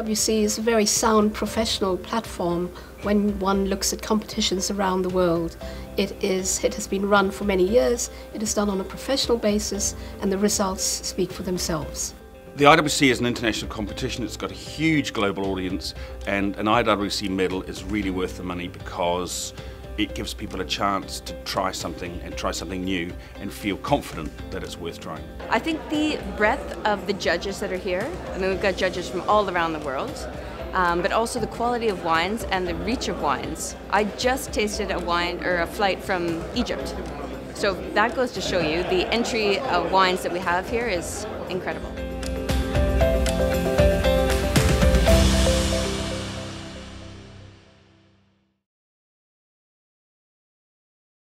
IWC is a very sound professional platform when one looks at competitions around the world. It, is, it has been run for many years, it is done on a professional basis, and the results speak for themselves. The IWC is an international competition, it's got a huge global audience, and an IWC medal is really worth the money because it gives people a chance to try something and try something new and feel confident that it's worth trying. I think the breadth of the judges that are here, I mean we've got judges from all around the world, um, but also the quality of wines and the reach of wines. I just tasted a wine or a flight from Egypt. So that goes to show you the entry of wines that we have here is incredible.